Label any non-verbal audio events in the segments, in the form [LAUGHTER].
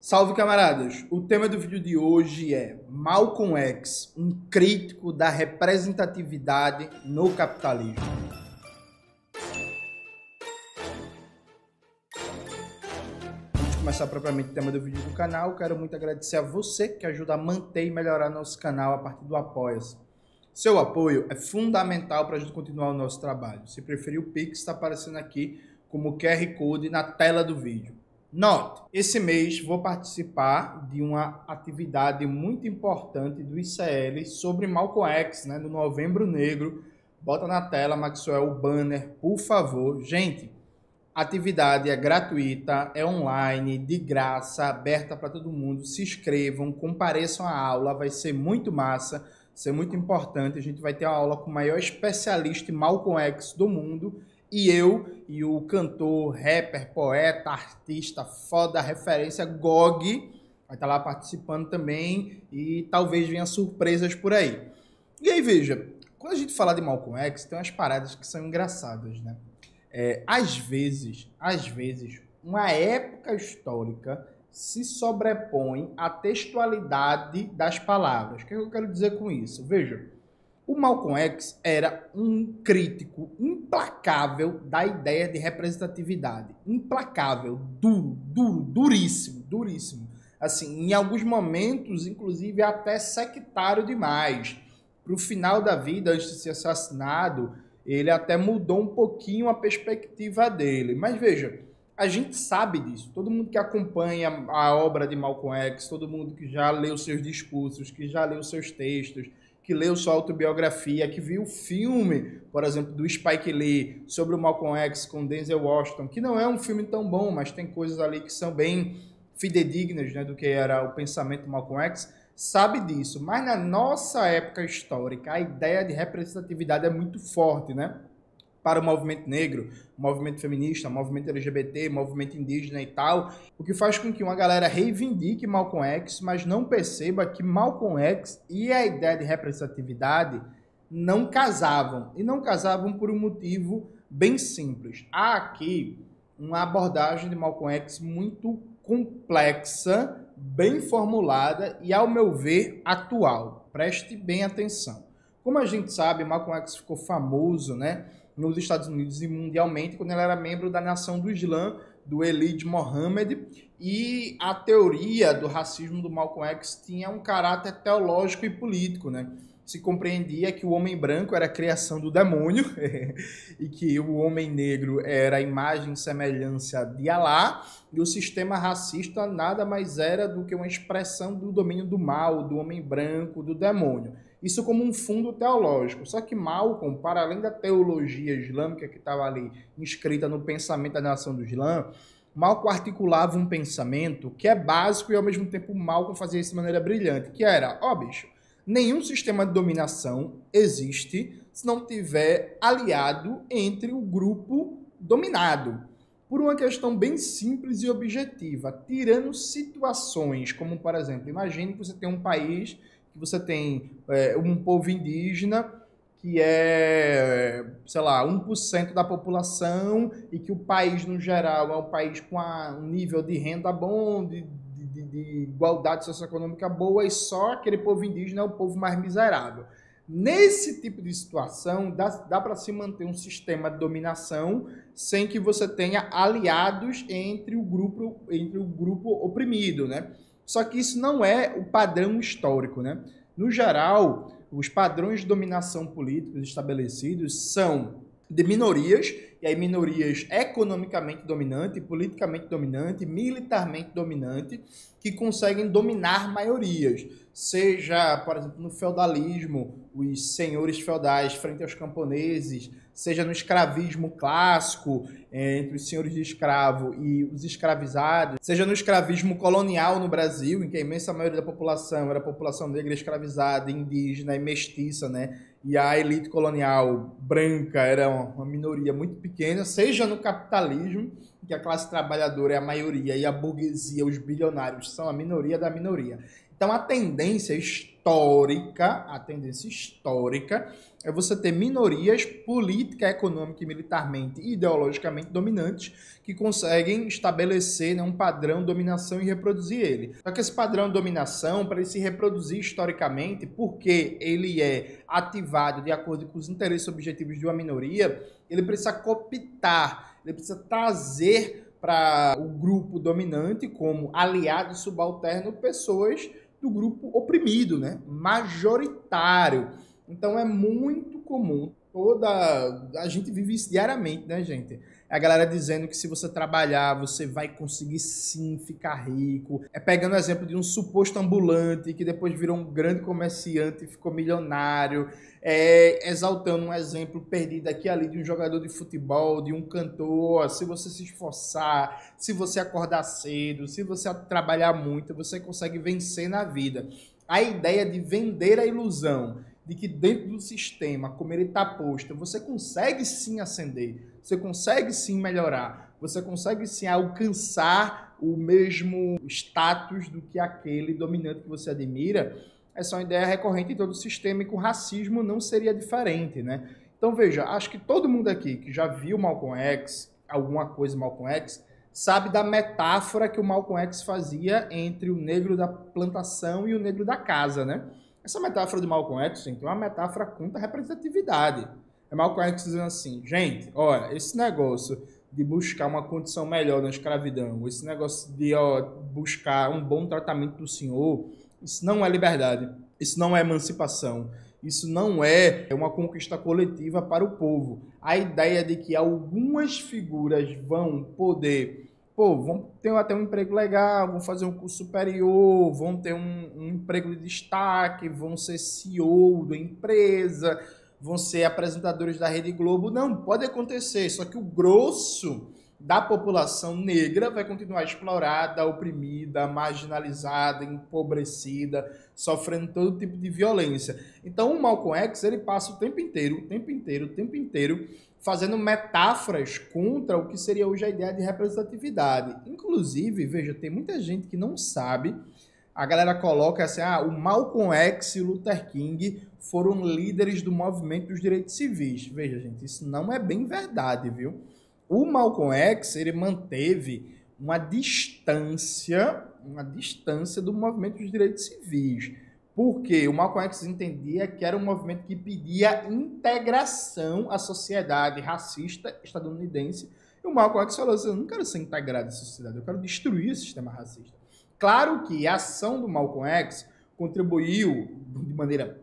Salve camaradas! O tema do vídeo de hoje é Malcolm X, um crítico da representatividade no capitalismo. Antes de começar propriamente o tema do vídeo do canal, quero muito agradecer a você que ajuda a manter e melhorar nosso canal a partir do Apoia-se. Seu apoio é fundamental para a gente continuar o nosso trabalho. Se preferir, o Pix está aparecendo aqui como QR Code na tela do vídeo. Note, esse mês vou participar de uma atividade muito importante do ICL sobre Malcolm X, né, no Novembro Negro. Bota na tela, Maxwell, o banner, por favor. Gente, atividade é gratuita, é online, de graça, aberta para todo mundo. Se inscrevam, compareçam à aula, vai ser muito massa, ser muito importante. A gente vai ter uma aula com o maior especialista em Malcolm X do mundo e eu e o cantor, rapper, poeta, artista, foda, referência, Gog, vai estar lá participando também e talvez venha surpresas por aí. E aí, veja, quando a gente fala de Malcolm X, tem umas paradas que são engraçadas, né? É, às vezes, às vezes, uma época histórica se sobrepõe à textualidade das palavras. O que eu quero dizer com isso? Veja, o Malcolm X era um crítico implacável da ideia de representatividade. Implacável, duro, duro, duríssimo, duríssimo. Assim, em alguns momentos, inclusive, até sectário demais. Para o final da vida, antes de ser assassinado, ele até mudou um pouquinho a perspectiva dele. Mas veja, a gente sabe disso. Todo mundo que acompanha a obra de Malcolm X, todo mundo que já leu seus discursos, que já leu seus textos, que leu sua autobiografia, que viu o filme, por exemplo, do Spike Lee sobre o Malcolm X com Denzel Washington, que não é um filme tão bom, mas tem coisas ali que são bem fidedignas né, do que era o pensamento do Malcolm X, sabe disso. Mas na nossa época histórica, a ideia de representatividade é muito forte, né? Para o movimento negro, movimento feminista, movimento LGBT, movimento indígena e tal, o que faz com que uma galera reivindique Malcolm X, mas não perceba que Malcolm X e a ideia de representatividade não casavam. E não casavam por um motivo bem simples. Há aqui uma abordagem de Malcolm X muito complexa, bem formulada e, ao meu ver, atual. Preste bem atenção. Como a gente sabe, Malcolm X ficou famoso, né? Nos Estados Unidos e mundialmente, quando ele era membro da Nação do Islã, do Elid Mohammed, e a teoria do racismo do Malcolm X tinha um caráter teológico e político, né? Se compreendia que o homem branco era a criação do demônio [LAUGHS] e que o homem negro era a imagem e semelhança de Alá, e o sistema racista nada mais era do que uma expressão do domínio do mal, do homem branco, do demônio. Isso como um fundo teológico. Só que Malcolm, para além da teologia islâmica que estava ali inscrita no pensamento da nação do Islã, Malcolm articulava um pensamento que é básico e ao mesmo tempo Malcolm fazia isso de maneira brilhante, que era, ó oh, bicho, nenhum sistema de dominação existe se não tiver aliado entre o grupo dominado. Por uma questão bem simples e objetiva, tirando situações como, por exemplo, imagine que você tem um país que você tem é, um povo indígena que é, sei lá, 1% da população e que o país, no geral, é um país com um nível de renda bom, de, de, de igualdade socioeconômica boa, e só aquele povo indígena é o povo mais miserável. Nesse tipo de situação, dá, dá para se manter um sistema de dominação sem que você tenha aliados entre o grupo, entre o grupo oprimido, né? Só que isso não é o padrão histórico, né? No geral, os padrões de dominação políticos estabelecidos são de minorias, e aí minorias economicamente dominante, politicamente dominante, militarmente dominante, que conseguem dominar maiorias. Seja, por exemplo, no feudalismo, os senhores feudais frente aos camponeses, seja no escravismo clássico, é, entre os senhores de escravo e os escravizados, seja no escravismo colonial no Brasil, em que a imensa maioria da população era população negra escravizada, indígena e mestiça, né? E a elite colonial branca era uma minoria muito pequena, seja no capitalismo, que a classe trabalhadora é a maioria e a burguesia, os bilionários, são a minoria da minoria. Então a tendência histórica, a tendência histórica é você ter minorias política, econômica e militarmente e ideologicamente dominantes que conseguem estabelecer né, um padrão de dominação e reproduzir ele. Só que esse padrão de dominação, para ele se reproduzir historicamente, porque ele é ativado de acordo com os interesses objetivos de uma minoria, ele precisa cooptar, ele precisa trazer para o grupo dominante como aliado subalterno pessoas do grupo oprimido, né? majoritário. Então é muito comum, toda. A gente vive isso diariamente, né, gente? A galera dizendo que se você trabalhar, você vai conseguir sim ficar rico. É pegando o exemplo de um suposto ambulante que depois virou um grande comerciante e ficou milionário. É, exaltando um exemplo perdido aqui ali de um jogador de futebol, de um cantor. Se você se esforçar, se você acordar cedo, se você trabalhar muito, você consegue vencer na vida. A ideia de vender a ilusão de que dentro do sistema, como ele está posto, você consegue sim ascender, você consegue sim melhorar, você consegue sim alcançar o mesmo status do que aquele dominante que você admira. Essa é uma ideia recorrente em todo o sistema e com racismo não seria diferente, né? Então veja, acho que todo mundo aqui que já viu Malcolm X, alguma coisa Malcolm X, sabe da metáfora que o Malcolm X fazia entre o negro da plantação e o negro da casa, né? Essa metáfora de Malcolm X, gente, é uma metáfora contra a representatividade. É Malcolm X dizendo assim, gente, olha, esse negócio de buscar uma condição melhor na escravidão, esse negócio de ó, buscar um bom tratamento do senhor, isso não é liberdade, isso não é emancipação, isso não é uma conquista coletiva para o povo. A ideia de que algumas figuras vão poder pô, vão ter até um emprego legal, vão fazer um curso superior, vão ter um, um emprego de destaque, vão ser CEO da empresa, vão ser apresentadores da Rede Globo. Não, pode acontecer, só que o grosso da população negra vai continuar explorada, oprimida, marginalizada, empobrecida, sofrendo todo tipo de violência. Então o Malcolm X ele passa o tempo inteiro, o tempo inteiro, o tempo inteiro fazendo metáforas contra o que seria hoje a ideia de representatividade. Inclusive, veja, tem muita gente que não sabe. A galera coloca assim: ah, o Malcolm X e Luther King foram líderes do movimento dos direitos civis. Veja, gente, isso não é bem verdade, viu? O Malcolm X ele manteve uma distância, uma distância do movimento dos direitos civis porque o Malcolm X entendia que era um movimento que pedia integração à sociedade racista estadunidense. E o Malcolm X falou assim: eu não quero ser integrado à sociedade, eu quero destruir o sistema racista. Claro que a ação do Malcolm X contribuiu de maneira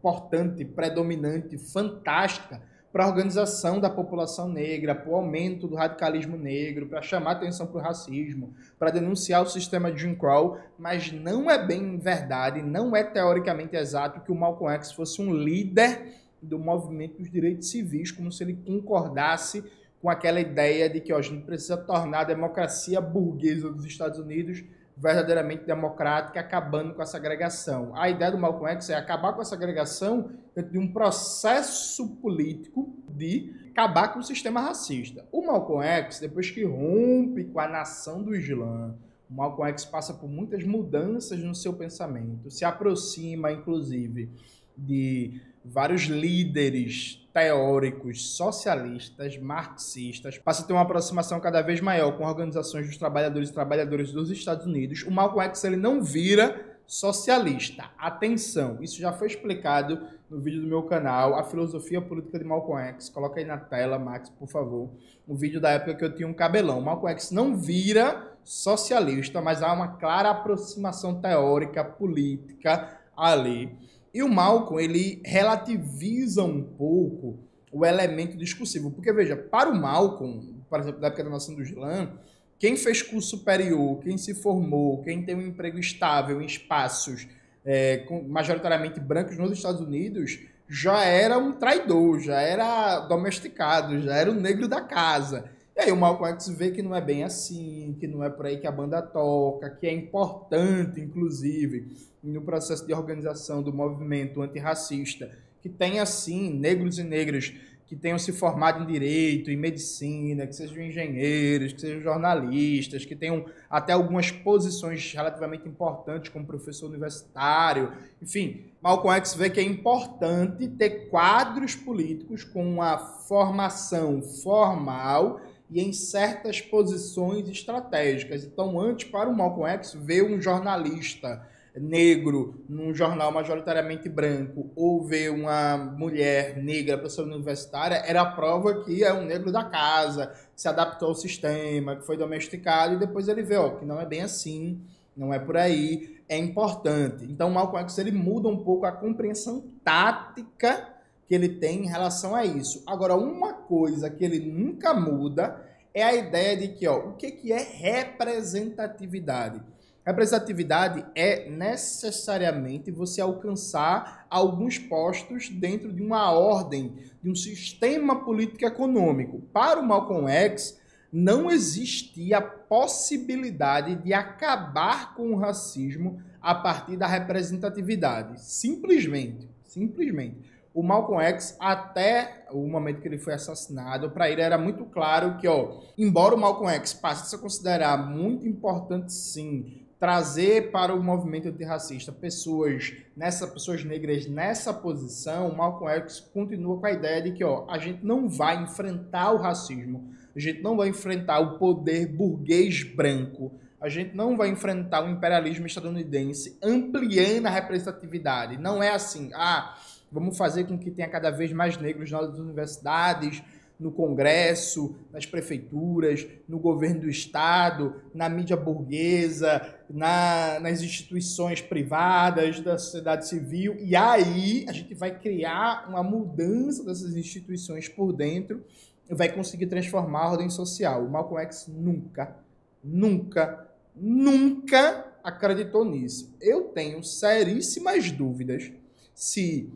importante, predominante, fantástica para a organização da população negra, para o aumento do radicalismo negro, para chamar atenção para o racismo, para denunciar o sistema de Jim Crow, mas não é bem verdade, não é teoricamente exato que o Malcolm X fosse um líder do movimento dos direitos civis, como se ele concordasse com aquela ideia de que ó, a gente precisa tornar a democracia burguesa dos Estados Unidos verdadeiramente democrática, acabando com a segregação. A ideia do Malcolm X é acabar com a segregação dentro de um processo político de acabar com o sistema racista. O Malcolm X, depois que rompe com a nação do Islã, o Malcolm X passa por muitas mudanças no seu pensamento, se aproxima, inclusive, de vários líderes teóricos socialistas, marxistas, passa a ter uma aproximação cada vez maior com organizações dos trabalhadores e trabalhadoras dos Estados Unidos. O Malcolm X ele não vira socialista. Atenção, isso já foi explicado no vídeo do meu canal, a filosofia política de Malcolm X. Coloca aí na tela, Max, por favor. Um vídeo da época que eu tinha um cabelão. Malcolm X não vira socialista, mas há uma clara aproximação teórica, política ali. E o Malcolm, ele relativiza um pouco o elemento discursivo. Porque, veja, para o Malcolm, por exemplo, da época da Nação do Islã, quem fez curso superior, quem se formou, quem tem um emprego estável em espaços é, majoritariamente brancos nos Estados Unidos, já era um traidor, já era domesticado, já era o negro da casa. E aí o Malcolm X vê que não é bem assim, que não é por aí que a banda toca, que é importante, inclusive, no processo de organização do movimento antirracista, que tem, assim, negros e negras que tenham se formado em direito, em medicina, que sejam engenheiros, que sejam jornalistas, que tenham até algumas posições relativamente importantes como professor universitário. Enfim, Malcolm X vê que é importante ter quadros políticos com uma formação formal e em certas posições estratégicas. Então, antes, para o Malcolm X, ver um jornalista negro num jornal majoritariamente branco ou ver uma mulher negra professora universitária era a prova que é um negro da casa, se adaptou ao sistema, que foi domesticado e depois ele vê ó, que não é bem assim, não é por aí, é importante. Então, o Malcolm X ele muda um pouco a compreensão tática que ele tem em relação a isso. Agora, uma coisa que ele nunca muda é a ideia de que, ó, o que, que é representatividade? Representatividade é necessariamente você alcançar alguns postos dentro de uma ordem, de um sistema político econômico. Para o Malcolm X, não existia possibilidade de acabar com o racismo a partir da representatividade. Simplesmente, simplesmente o Malcolm X, até o momento que ele foi assassinado, para ele era muito claro que, ó, embora o Malcolm X passe a considerar muito importante, sim, trazer para o movimento antirracista pessoas nessa pessoas negras nessa posição, o Malcolm X continua com a ideia de que, ó, a gente não vai enfrentar o racismo, a gente não vai enfrentar o poder burguês branco, a gente não vai enfrentar o imperialismo estadunidense ampliando a representatividade. Não é assim, ah, Vamos fazer com que tenha cada vez mais negros nas universidades, no Congresso, nas prefeituras, no governo do Estado, na mídia burguesa, na, nas instituições privadas, da sociedade civil. E aí a gente vai criar uma mudança dessas instituições por dentro e vai conseguir transformar a ordem social. O Malcolm X nunca, nunca, nunca acreditou nisso. Eu tenho seríssimas dúvidas se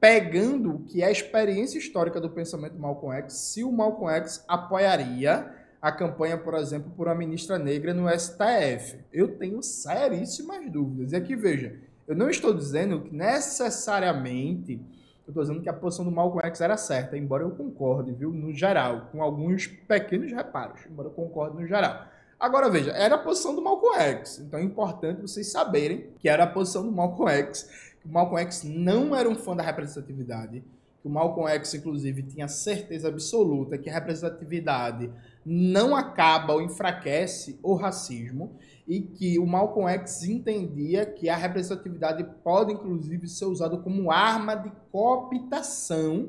pegando o que é a experiência histórica do pensamento Malcolm X, se o Malcolm X apoiaria a campanha, por exemplo, por uma ministra negra no STF. Eu tenho seríssimas dúvidas. E aqui, veja, eu não estou dizendo que necessariamente eu estou dizendo que a posição do Malcolm X era certa, embora eu concorde, viu, no geral, com alguns pequenos reparos, embora eu concorde no geral. Agora, veja, era a posição do Malcolm X, então é importante vocês saberem que era a posição do Malcolm X o Malcolm X não era um fã da representatividade, que o Malcolm X, inclusive, tinha certeza absoluta que a representatividade não acaba ou enfraquece o racismo e que o Malcolm X entendia que a representatividade pode, inclusive, ser usada como arma de cooptação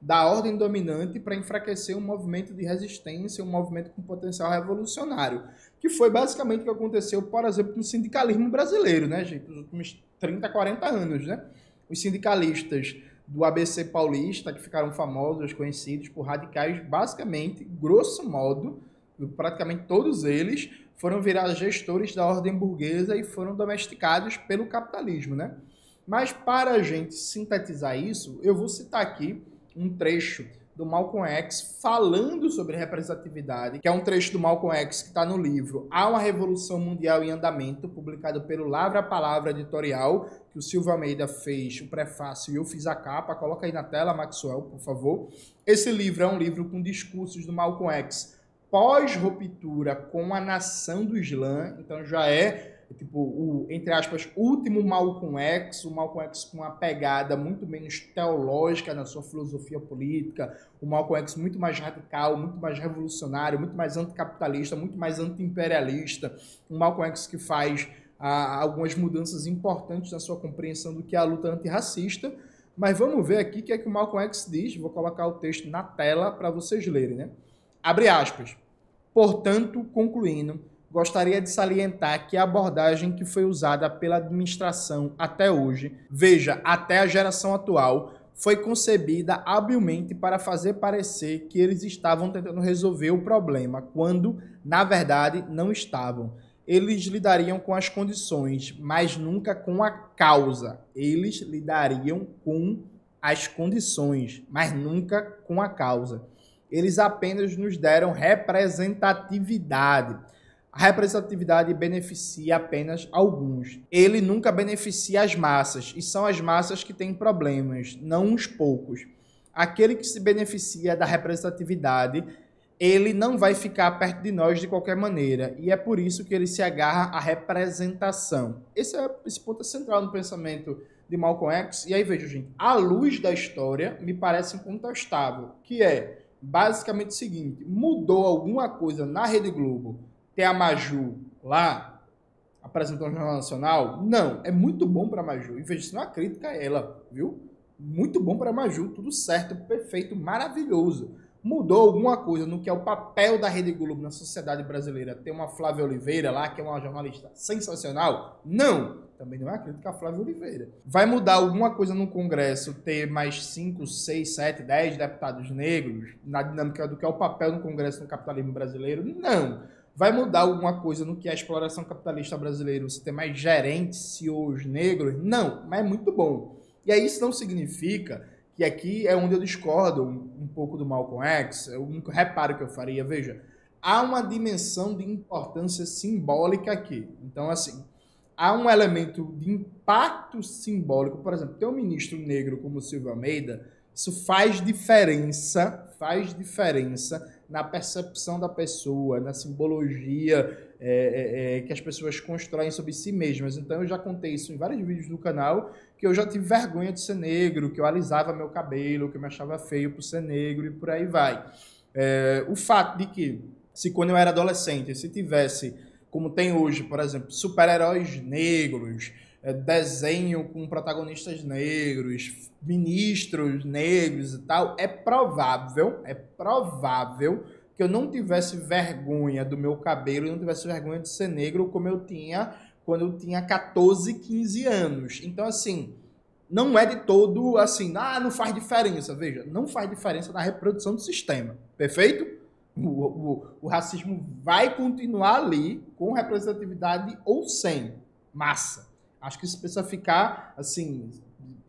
da ordem dominante para enfraquecer um movimento de resistência, um movimento com potencial revolucionário, que foi basicamente o que aconteceu, por exemplo, no sindicalismo brasileiro, né, gente, nos últimos 30, 40 anos, né? Os sindicalistas do ABC paulista, que ficaram famosos, conhecidos por radicais, basicamente, grosso modo, praticamente todos eles foram virar gestores da ordem burguesa e foram domesticados pelo capitalismo, né? Mas para a gente sintetizar isso, eu vou citar aqui um trecho do Malcolm X falando sobre representatividade, que é um trecho do Malcolm X que está no livro Há uma Revolução Mundial em Andamento, publicado pelo Lavra Palavra Editorial, que o Silvio Almeida fez o prefácio e eu fiz a capa. Coloca aí na tela, Maxwell, por favor. Esse livro é um livro com discursos do Malcolm X pós-ruptura com a nação do Islã, então já é tipo, o, entre aspas, último Malcolm X, o Malcolm X com uma pegada muito menos teológica na sua filosofia política, o Malcolm X muito mais radical, muito mais revolucionário, muito mais anticapitalista, muito mais antiimperialista, um Malcolm X que faz ah, algumas mudanças importantes na sua compreensão do que é a luta antirracista, mas vamos ver aqui o que é que o Malcolm X diz, vou colocar o texto na tela para vocês lerem, né? Abre aspas. Portanto, concluindo, gostaria de salientar que a abordagem que foi usada pela administração até hoje, veja, até a geração atual, foi concebida habilmente para fazer parecer que eles estavam tentando resolver o problema, quando, na verdade, não estavam. Eles lidariam com as condições, mas nunca com a causa. Eles lidariam com as condições, mas nunca com a causa. Eles apenas nos deram representatividade a representatividade beneficia apenas alguns. Ele nunca beneficia as massas, e são as massas que têm problemas, não uns poucos. aquele que se beneficia da representatividade, ele não vai ficar perto de nós de qualquer maneira. E é por isso que ele se agarra à representação. Esse, é, esse ponto é central no pensamento de Malcolm X. E aí, veja, gente, a luz da história me parece incontestável, que é basicamente o seguinte, mudou alguma coisa na Rede Globo, ter a Maju lá, apresentando o Jornal Nacional? Não, é muito bom para a Maju. E veja, isso não é uma crítica a ela, viu? Muito bom para a Maju, tudo certo, perfeito, maravilhoso mudou alguma coisa no que é o papel da Rede Globo na sociedade brasileira? Ter uma Flávia Oliveira lá, que é uma jornalista sensacional? Não! Também não é crítica a Flávia Oliveira. Vai mudar alguma coisa no Congresso ter mais 5, 6, 7, 10 deputados negros na dinâmica do que é o papel no Congresso no capitalismo brasileiro? Não! Vai mudar alguma coisa no que é a exploração capitalista brasileira? Você ter mais gerentes, CEOs negros? Não, mas é muito bom. E aí isso não significa que aqui é onde eu discordo um, um pouco do Malcolm X, é o único reparo que eu faria. Veja, há uma dimensão de importância simbólica aqui. Então, assim, há um elemento de impacto simbólico. Por exemplo, ter um ministro negro como Silvio Almeida, isso faz diferença, faz diferença na percepção da pessoa, na simbologia é, é, é, que as pessoas constroem sobre si mesmas. Então, eu já contei isso em vários vídeos do canal que eu já tive vergonha de ser negro, que eu alisava meu cabelo, que eu me achava feio por ser negro e por aí vai. É, o fato de que, se quando eu era adolescente, se tivesse, como tem hoje, por exemplo, super-heróis negros, desenho com protagonistas negros, ministros negros e tal, é provável, é provável que eu não tivesse vergonha do meu cabelo, não tivesse vergonha de ser negro como eu tinha quando eu tinha 14, 15 anos. Então, assim, não é de todo assim, ah, não faz diferença. Veja, não faz diferença na reprodução do sistema. Perfeito? O, o, o racismo vai continuar ali com representatividade ou sem. Massa. Acho que isso precisa ficar, assim,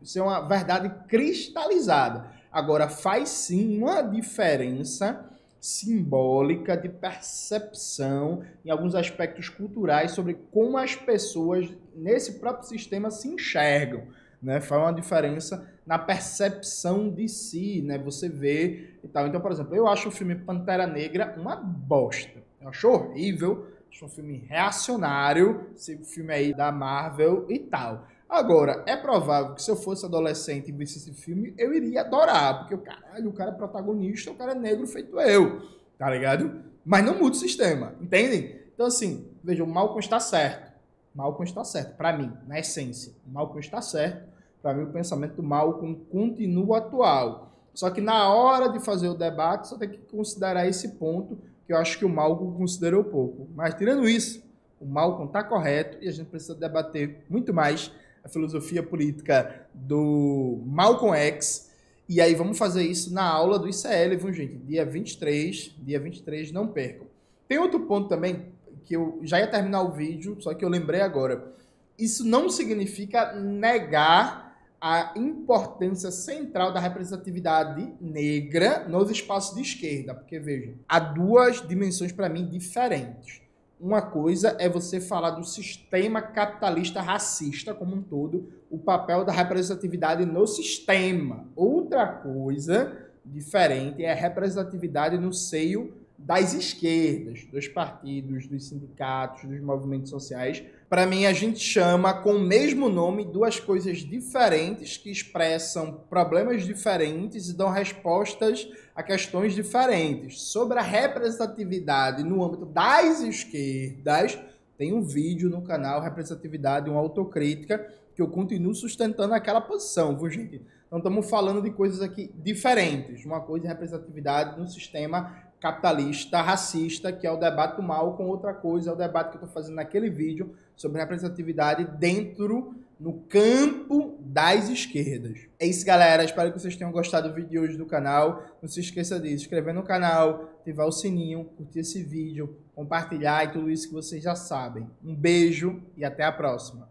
ser uma verdade cristalizada. Agora, faz sim uma diferença simbólica de percepção em alguns aspectos culturais sobre como as pessoas nesse próprio sistema se enxergam. Né, faz uma diferença na percepção de si, né? Você vê e tal. Então, por exemplo, eu acho o filme Pantera Negra uma bosta. Eu acho horrível, acho um filme reacionário, esse filme aí da Marvel e tal. Agora, é provável que se eu fosse adolescente e visse esse filme, eu iria adorar, porque o caralho, o cara é protagonista, o cara é negro feito eu, tá ligado? Mas não muda o sistema, entendem? Então, assim, veja, o Malcolm está certo. Malcolm está certo, para mim, na essência. O Malcolm está certo. Para mim, o pensamento do Malcolm continua atual. Só que na hora de fazer o debate, só tem que considerar esse ponto que eu acho que o Malcolm considerou pouco. Mas, tirando isso, o Malcolm está correto e a gente precisa debater muito mais a filosofia política do Malcolm X. E aí vamos fazer isso na aula do ICL, viu, gente? Dia 23, dia 23, não percam. Tem outro ponto também que eu já ia terminar o vídeo, só que eu lembrei agora. Isso não significa negar a importância central da representatividade negra nos espaços de esquerda, porque veja, há duas dimensões para mim diferentes. Uma coisa é você falar do sistema capitalista racista como um todo, o papel da representatividade no sistema. Outra coisa diferente é a representatividade no seio das esquerdas, dos partidos, dos sindicatos, dos movimentos sociais. Para mim, a gente chama com o mesmo nome duas coisas diferentes que expressam problemas diferentes e dão respostas a questões diferentes. Sobre a representatividade no âmbito das esquerdas, tem um vídeo no canal Representatividade, uma autocrítica, que eu continuo sustentando aquela posição, viu, gente? Então, estamos falando de coisas aqui diferentes. Uma coisa é representatividade no sistema capitalista, racista, que é o debate do mal, com outra coisa é o debate que eu estou fazendo naquele vídeo sobre representatividade dentro, no campo das esquerdas. É isso, galera. Espero que vocês tenham gostado do vídeo de hoje do canal. Não se esqueça de se inscrever no canal, ativar o sininho, curtir esse vídeo, compartilhar e tudo isso que vocês já sabem. Um beijo e até a próxima.